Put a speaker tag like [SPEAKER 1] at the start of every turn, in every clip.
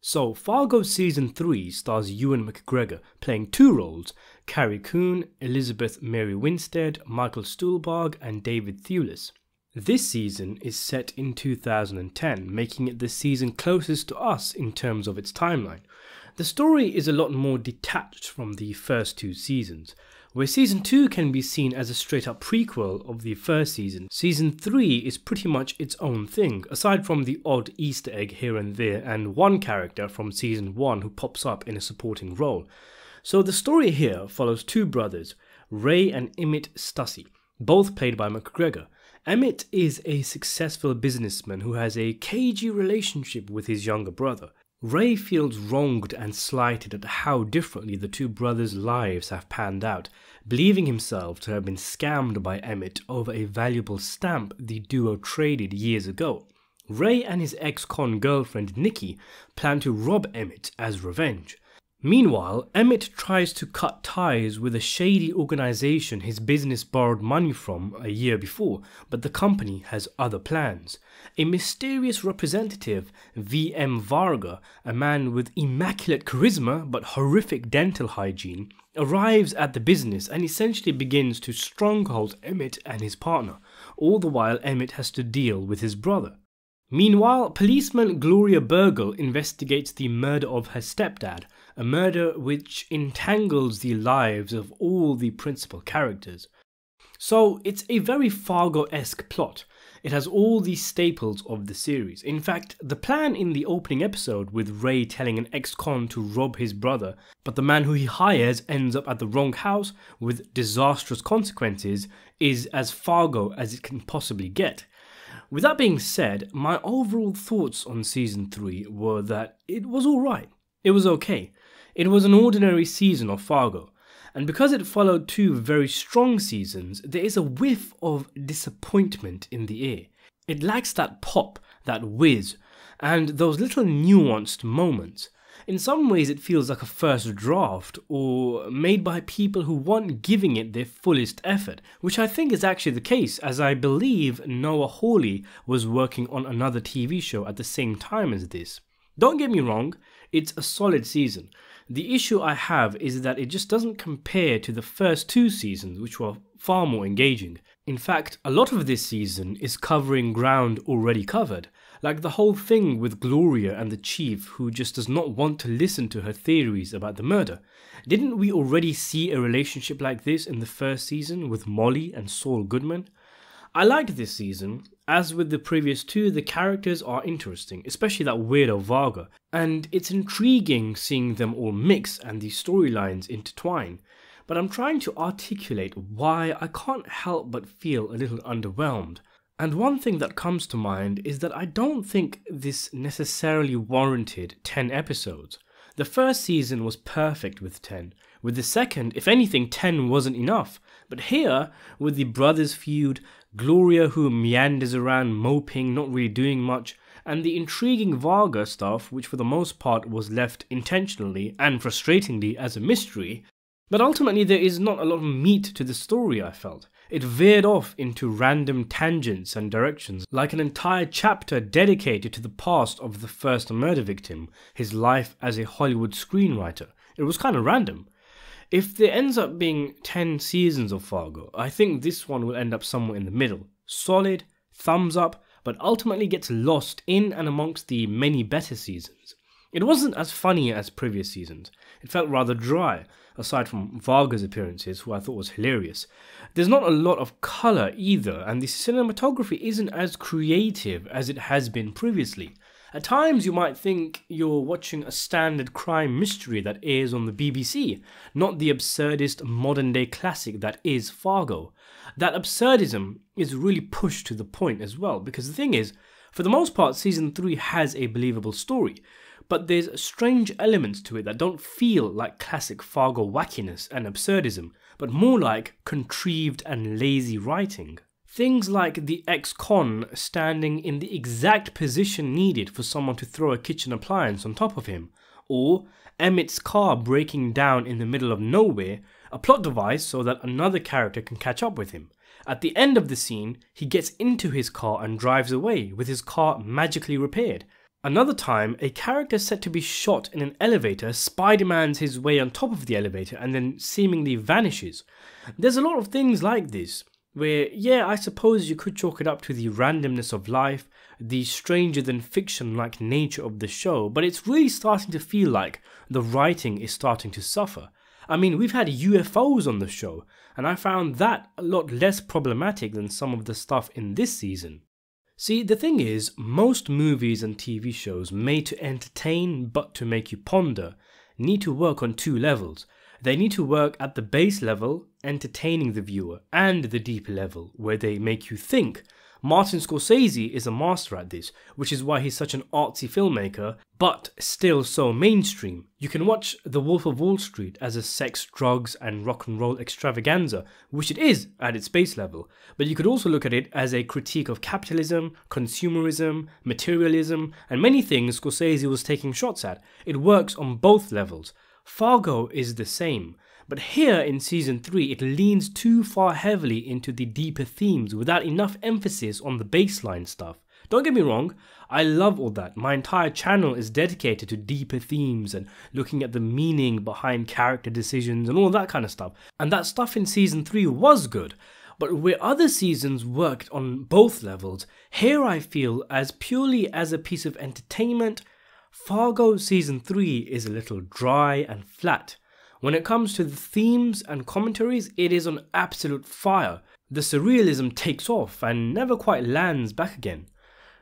[SPEAKER 1] So, Fargo Season 3 stars Ewan McGregor playing two roles Carrie Coon, Elizabeth Mary Winstead, Michael Stuhlbarg, and David Thewlis. This season is set in 2010, making it the season closest to us in terms of its timeline. The story is a lot more detached from the first two seasons. Where season 2 can be seen as a straight up prequel of the first season, season 3 is pretty much its own thing, aside from the odd Easter egg here and there and one character from season 1 who pops up in a supporting role. So the story here follows two brothers, Ray and Emmit Stussy, both played by McGregor. Emmit is a successful businessman who has a cagey relationship with his younger brother. Ray feels wronged and slighted at how differently the two brothers' lives have panned out, believing himself to have been scammed by Emmit over a valuable stamp the duo traded years ago. Ray and his ex con girlfriend Nikki plan to rob Emmit as revenge. Meanwhile, Emmit tries to cut ties with a shady organization his business borrowed money from a year before, but the company has other plans. A mysterious representative, V.M. Varga, a man with immaculate charisma but horrific dental hygiene, arrives at the business and essentially begins to stronghold Emmit and his partner, all the while Emmit has to deal with his brother. Meanwhile, policeman Gloria Burgle investigates the murder of her stepdad, a murder which entangles the lives of all the principal characters. So it's a very Fargo esque plot. It has all the staples of the series. In fact, the plan in the opening episode with Ray telling an ex con to rob his brother, but the man who he hires ends up at the wrong house with disastrous consequences, is as Fargo as it can possibly get. With that being said, my overall thoughts on season 3 were that it was alright. It was okay. It was an ordinary season of Fargo, and because it followed two very strong seasons, there is a whiff of disappointment in the air. It lacks that pop, that whiz, and those little nuanced moments. In some ways, it feels like a first draft, or made by people who weren't giving it their fullest effort, which I think is actually the case, as I believe Noah Hawley was working on another TV show at the same time as this. Don't get me wrong, it's a solid season. The issue I have is that it just doesn't compare to the first two seasons, which were far more engaging. In fact, a lot of this season is covering ground already covered. Like the whole thing with Gloria and the chief, who just does not want to listen to her theories about the murder. Didn't we already see a relationship like this in the first season with Molly and Saul Goodman? I liked this season. As with the previous two, the characters are interesting, especially that weirdo Varga, and it's intriguing seeing them all mix and the storylines intertwine. But I'm trying to articulate why I can't help but feel a little underwhelmed. And one thing that comes to mind is that I don't think this necessarily warranted 10 episodes. The first season was perfect with 10. With the second, if anything, 10 wasn't enough. But here, with the brothers' feud, Gloria who meanders around moping, not really doing much, and the intriguing Varga stuff, which for the most part was left intentionally and frustratingly as a mystery, but ultimately there is not a lot of meat to the story, I felt. It veered off into random tangents and directions, like an entire chapter dedicated to the past of the first murder victim, his life as a Hollywood screenwriter. It was kind of random. If there ends up being 10 seasons of Fargo, I think this one will end up somewhere in the middle. Solid, thumbs up, but ultimately gets lost in and amongst the many better seasons. It wasn't as funny as previous seasons. It felt rather dry, aside from Varga's appearances, who I thought was hilarious. There's not a lot of colour either, and the cinematography isn't as creative as it has been previously. At times, you might think you're watching a standard crime mystery that airs on the BBC, not the absurdist modern day classic that is Fargo. That absurdism is really pushed to the point as well, because the thing is, for the most part, season 3 has a believable story, but there's strange elements to it that don't feel like classic Fargo wackiness and absurdism, but more like contrived and lazy writing. Things like the ex con standing in the exact position needed for someone to throw a kitchen appliance on top of him, or Emmit's car breaking down in the middle of nowhere, a plot device so that another character can catch up with him. At the end of the scene, he gets into his car and drives away, with his car magically repaired. Another time, a character said to be shot in an elevator Spider Man's his way on top of the elevator and then seemingly vanishes. There's a lot of things like this, where, yeah, I suppose you could chalk it up to the randomness of life, the stranger than fiction like nature of the show, but it's really starting to feel like the writing is starting to suffer. I mean, we've had UFOs on the show, and I found that a lot less problematic than some of the stuff in this season. See, the thing is, most movies and TV shows made to entertain but to make you ponder need to work on two levels. They need to work at the base level, entertaining the viewer, and the deeper level, where they make you think, Martin Scorsese is a master at this, which is why he's such an artsy filmmaker, but still so mainstream. You can watch The Wolf of Wall Street as a sex, drugs, and rock and roll extravaganza, which it is at its base level, but you could also look at it as a critique of capitalism, consumerism, materialism, and many things Scorsese was taking shots at. It works on both levels. Fargo is the same. But here in season 3, it leans too far heavily into the deeper themes without enough emphasis on the baseline stuff. Don't get me wrong, I love all that. My entire channel is dedicated to deeper themes and looking at the meaning behind character decisions and all that kind of stuff. And that stuff in season 3 was good. But where other seasons worked on both levels, here I feel as purely as a piece of entertainment, Fargo season 3 is a little dry and flat. When it comes to the themes and commentaries, it is on absolute fire. The surrealism takes off and never quite lands back again.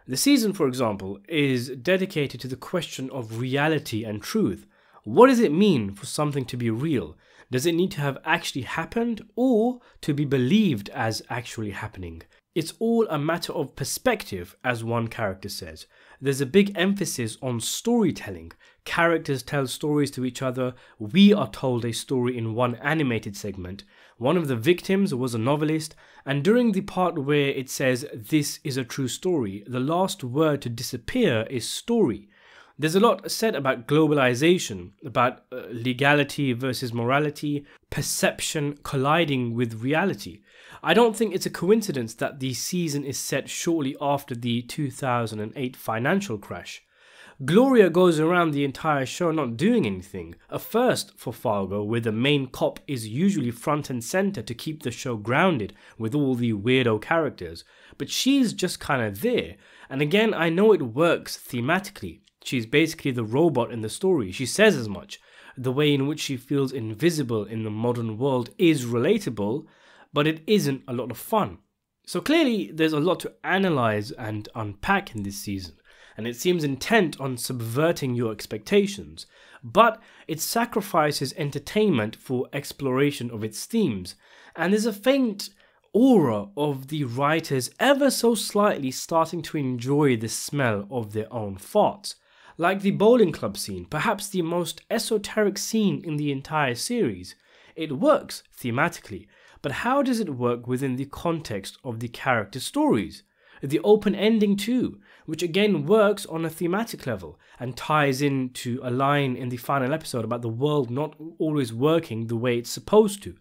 [SPEAKER 1] The season, for example, is dedicated to the question of reality and truth. What does it mean for something to be real? Does it need to have actually happened or to be believed as actually happening? It's all a matter of perspective, as one character says. There's a big emphasis on storytelling. Characters tell stories to each other. We are told a story in one animated segment. One of the victims was a novelist, and during the part where it says, This is a true story, the last word to disappear is story. There's a lot said about globalization, about uh, legality versus morality, perception colliding with reality. I don't think it's a coincidence that the season is set shortly after the 2008 financial crash. Gloria goes around the entire show not doing anything, a first for Fargo, where the main cop is usually front and center to keep the show grounded with all the weirdo characters, but she's just kinda there. And again, I know it works thematically. She's basically the robot in the story. She says as much. The way in which she feels invisible in the modern world is relatable, but it isn't a lot of fun. So clearly, there's a lot to analyze and unpack in this season, and it seems intent on subverting your expectations, but it sacrifices entertainment for exploration of its themes, and there's a faint aura of the writers ever so slightly starting to enjoy the smell of their own farts like the bowling club scene, perhaps the most esoteric scene in the entire series. It works thematically, but how does it work within the context of the character stories? The open ending, too, which again works on a thematic level and ties in to a line in the final episode about the world not always working the way it's supposed to,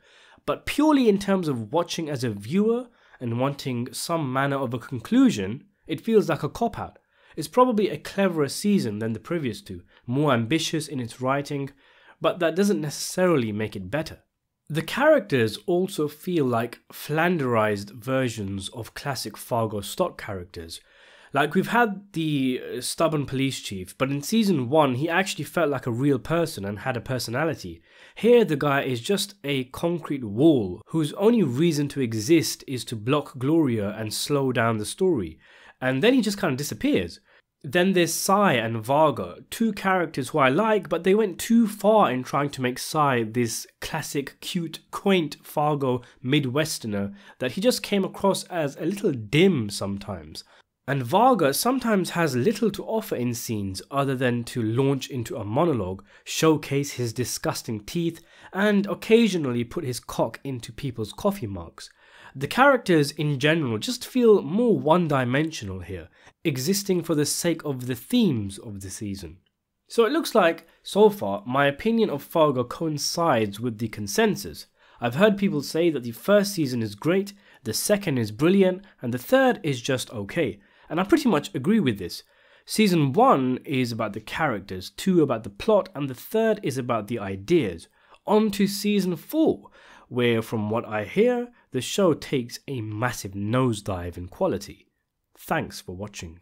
[SPEAKER 1] but purely in terms of watching as a viewer and wanting some manner of a conclusion, it feels like a cop out It's probably a cleverer season than the previous two, more ambitious in its writing, but that doesn't necessarily make it better. The characters also feel like flanderized versions of classic Fargo stock characters. Like we've had the uh, stubborn police chief, but in season 1 he actually felt like a real person and had a personality. Here the guy is just a concrete wall whose only reason to exist is to block Gloria and slow down the story. And then he just kind of disappears. Then there's Sy and Varga, two characters who I like, but they went too far in trying to make Sy this classic, cute, quaint Fargo Midwesterner that he just came across as a little dim sometimes. And Varga sometimes has little to offer in scenes other than to launch into a monologue, showcase his disgusting teeth, and occasionally put his cock into people's coffee mugs. The characters in general just feel more one dimensional here, existing for the sake of the themes of the season. So it looks like, so far, my opinion of Fargo coincides with the consensus. I've heard people say that the first season is great, the second is brilliant, and the third is just okay. And I pretty much agree with this. Season 1 is about the characters, 2 about the plot, and the third is about the ideas. On to season 4, where from what I hear, the show takes a massive nosedive in quality. Thanks for watching.